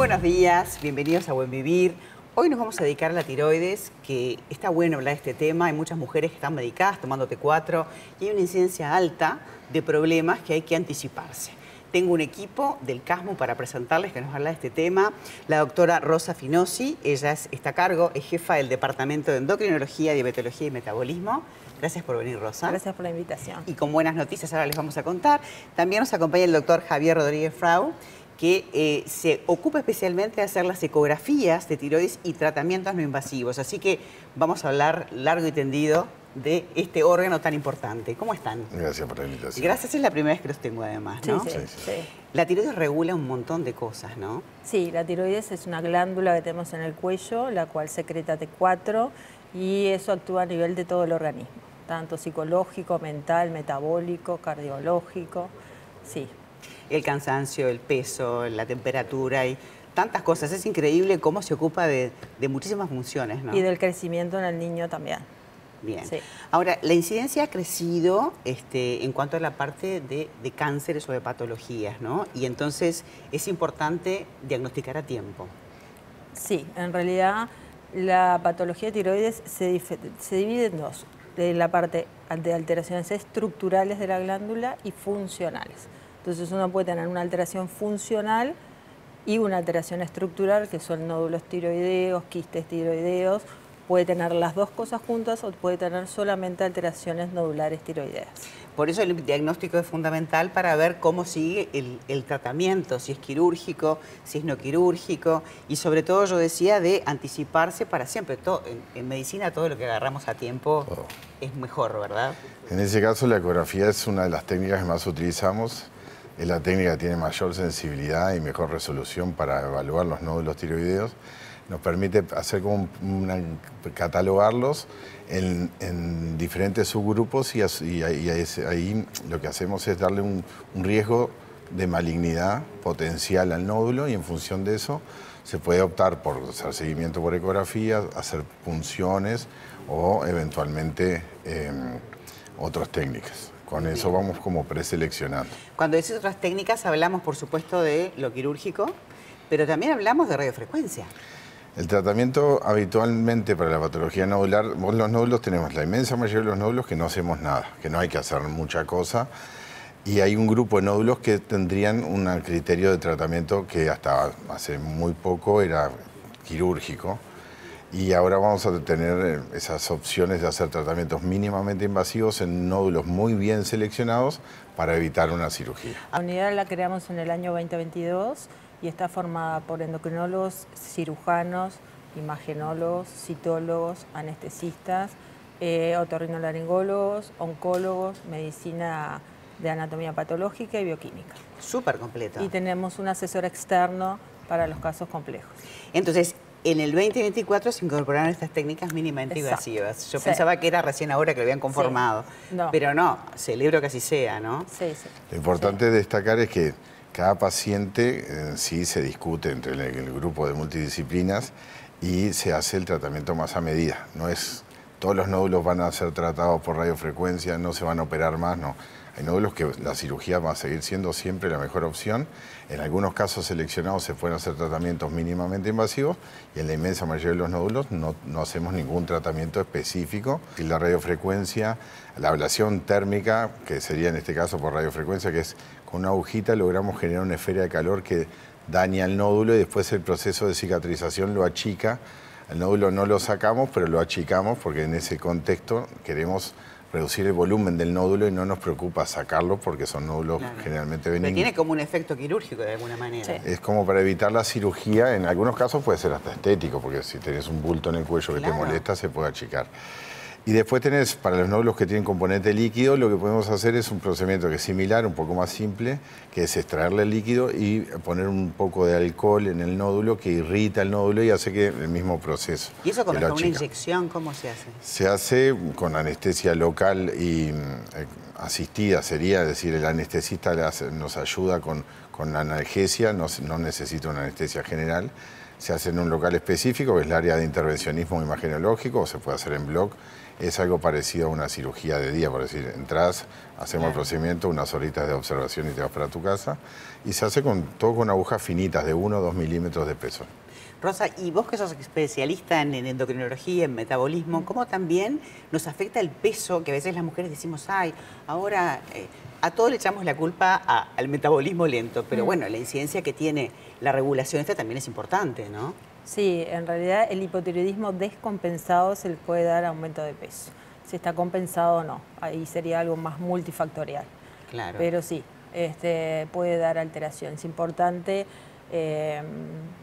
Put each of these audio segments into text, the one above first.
buenos días, bienvenidos a Buen Vivir. Hoy nos vamos a dedicar a la tiroides, que está bueno hablar de este tema. Hay muchas mujeres que están medicadas tomando T4 y hay una incidencia alta de problemas que hay que anticiparse. Tengo un equipo del CASMU para presentarles que nos habla de este tema. La doctora Rosa Finosi, ella está a cargo, es jefa del Departamento de Endocrinología, Diabetología y Metabolismo. Gracias por venir, Rosa. Gracias por la invitación. Y con buenas noticias ahora les vamos a contar. También nos acompaña el doctor Javier Rodríguez Frau, que eh, se ocupa especialmente de hacer las ecografías de tiroides y tratamientos no invasivos. Así que vamos a hablar largo y tendido de este órgano tan importante. ¿Cómo están? Gracias por la invitación. Gracias, es la primera vez que los tengo además, ¿no? Sí, sí, sí. La tiroides regula un montón de cosas, ¿no? Sí, la tiroides es una glándula que tenemos en el cuello, la cual secreta T4 y eso actúa a nivel de todo el organismo, tanto psicológico, mental, metabólico, cardiológico, sí el cansancio, el peso, la temperatura y tantas cosas. Es increíble cómo se ocupa de, muchísimas funciones. ¿no? Y del crecimiento en el niño también. Bien. Ahora, la incidencia ha crecido este, en cuanto a la parte de, cánceres o de patologías, ¿no? Y entonces es importante diagnosticar a tiempo. Sí, en realidad la patología de tiroides se, se divide en dos, de la parte de alteraciones estructurales de la glándula y funcionales. Entonces uno puede tener una alteración funcional y una alteración estructural, que son nódulos tiroideos, quistes tiroideos. Puede tener las dos cosas juntas o puede tener solamente alteraciones nodulares tiroideas. Por eso el diagnóstico es fundamental para ver cómo sigue el, tratamiento, si es quirúrgico, si es no quirúrgico y sobre todo yo decía de anticiparse para siempre. en, medicina todo lo que agarramos a tiempo es mejor, ¿verdad? En ese caso la ecografía es una de las técnicas que más utilizamos es la técnica que tiene mayor sensibilidad y mejor resolución para evaluar los nódulos tiroideos. Nos permite hacer como catalogarlos en, diferentes subgrupos y, ahí, lo que hacemos es darle un, riesgo de malignidad potencial al nódulo y en función de eso se puede optar por hacer seguimiento por ecografía, hacer punciones o eventualmente em, otras técnicas. Con eso vamos como preseleccionando. Cuando decís otras técnicas, hablamos por supuesto de lo quirúrgico, pero también hablamos de radiofrecuencia. El tratamiento habitualmente para la patología nodular, vos los nódulos tenemos la inmensa mayoría de los nódulos que no hacemos nada, que no hay que hacer mucha cosa. Y hay un grupo de nódulos que tendrían un criterio de tratamiento que hasta hace muy poco era quirúrgico y ahora vamos a tener eh, esas opciones de hacer tratamientos mínimamente invasivos en nódulos muy bien seleccionados para evitar una cirugía. La unidad la creamos en el año 2022 y está formada por endocrinólogos, cirujanos, imagenólogos, citólogos, anestesistas, eh, otorrinolaringólogos, oncólogos, medicina de anatomía patológica y bioquímica. Súper completo. Y tenemos un asesor externo para los casos complejos. Entonces, en el 2024 se incorporaron estas técnicas mínimamente invasivas. Yo pensaba que era recién ahora que lo habían conformado. Pero no, celebro que así sea, ¿no? Sí, sí. Lo importante destacar es que cada paciente en sí se discute entre el, grupo de multidisciplinas y se hace el tratamiento más a medida. No es todos los nódulos van a ser tratados por radiofrecuencia, no se van a operar más, no hay nódulos que la cirugía va a seguir siendo siempre la mejor opción. En algunos casos seleccionados se pueden hacer tratamientos mínimamente invasivos y en la inmensa mayoría de los nódulos no, hacemos ningún tratamiento específico. Y la radiofrecuencia, la ablación térmica, que sería en este caso por radiofrecuencia, que es con una agujita logramos generar una esfera de calor que daña el nódulo y después el proceso de cicatrización lo achica. El nódulo no lo sacamos, pero lo achicamos porque en ese contexto queremos reducir el volumen del nódulo y no nos preocupa sacarlo porque son nódulos generalmente benignos. Pero tiene como un efecto quirúrgico de alguna manera. Es como para evitar la cirugía, en algunos casos puede ser hasta estético, porque si tenés un bulto en el cuello que te molesta se puede achicar. Y después tenés, para los nódulos que tienen componente líquido, lo que podemos hacer es un procedimiento que es similar, un poco más simple, que es extraerle el líquido y poner un poco de alcohol en el nódulo que irrita el nódulo y hace que el mismo proceso. ¿Y eso con una inyección cómo se hace? Se hace con anestesia local y eh, asistida, sería, decir, el anestesista nos ayuda con, con analgesia, no, no necesita una anestesia general se hace en un local específico, que es el área de intervencionismo imagenológico, o se puede hacer en blog. Es algo parecido a una cirugía de día, por decir, entras, hacemos el procedimiento, unas horitas de observación y te vas para tu casa. Y se hace con todo con agujas finitas de 1 o 2 milímetros de peso. Rosa, y vos que sos especialista en, endocrinología, en metabolismo, ¿cómo también nos afecta el peso que a veces las mujeres decimos, ay, ahora eh, a todos le echamos la culpa al metabolismo lento, pero mm. bueno, la incidencia que tiene la regulación esta también es importante, ¿no? Sí, en realidad el hipotiroidismo descompensado se le puede dar aumento de peso. Si está compensado o no, ahí sería algo más multifactorial. Claro. Pero sí, este, puede dar alteración. Es importante eh,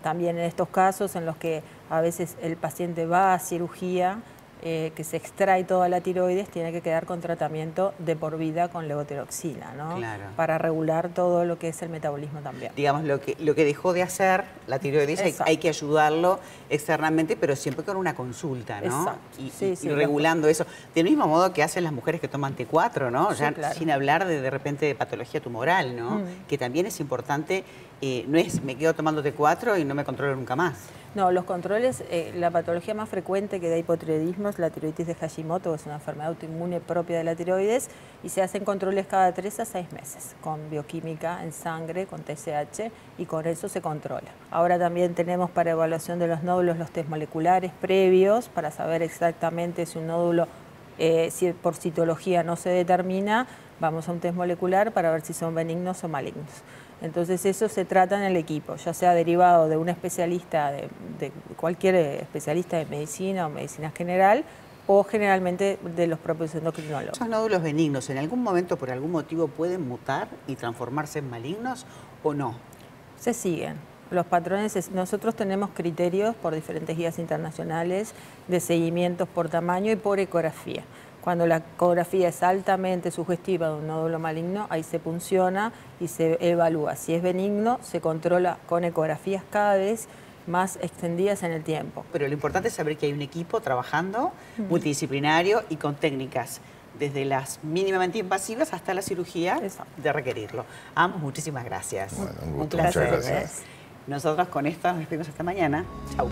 también en estos casos en los que a veces el paciente va a cirugía, eh, que se extrae toda la tiroides, tiene que quedar con tratamiento de por vida con levotiroxina, ¿no? Para regular todo lo que es el metabolismo también. Digamos, lo que, lo que dejó de hacer la tiroides, hay, que ayudarlo externamente, pero siempre con una consulta, ¿no? Y, regulando eso. Del mismo modo que hacen las mujeres que toman T4, ¿no? Ya, Sin hablar de de repente de patología tumoral, ¿no? Mm. Que también es importante, eh, no es me quedo tomando T4 y no me controlo nunca más. No, los controles, eh, la patología más frecuente que da hipotiroidismo la tiroiditis de Hashimoto, es una enfermedad autoinmune propia de la tiroides, y se hacen controles cada 3 a 6 meses, con bioquímica en sangre, con TSH, y con eso se controla. Ahora también tenemos para evaluación de los nódulos los test moleculares previos, para saber exactamente si un nódulo, eh, si por citología no se determina, vamos a un test molecular para ver si son benignos o malignos. Entonces eso se trata en el equipo, ya sea derivado de un especialista, de, cualquier especialista de medicina o medicina general, o generalmente de los propios endocrinólogos. ¿Esos nódulos benignos en algún momento por algún motivo pueden mutar y transformarse en malignos o no? Se siguen. Los patrones, nosotros tenemos criterios por diferentes guías internacionales de seguimientos por tamaño y por ecografía. Cuando la ecografía es altamente sugestiva de un nódulo maligno, ahí se funciona y se evalúa. Si es benigno, se controla con ecografías cada vez más extendidas en el tiempo. Pero lo importante es saber que hay un equipo trabajando multidisciplinario y con técnicas desde las mínimamente invasivas hasta la cirugía de requerirlo. Ambos, muchísimas gracias. un, placer. Nosotros con esto nos despedimos hasta mañana. Chau.